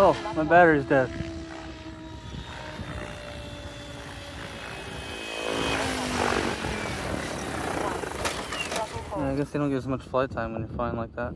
Oh, my battery's dead. I guess they don't get as much flight time when you're flying like that.